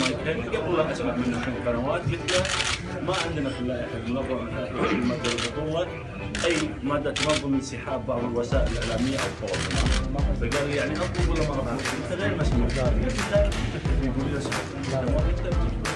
مايكل قبل اسمع منه من قنوات قلت ما عندنا في اللائحه المنظمه الماده البطوله اي ماده تنظم انسحاب بعض الوسائل الإعلامية أو التواصل فقال لي يعني اطلب ولا ما اطلب؟ انت غير مسموح قال لي يقول لي اسمع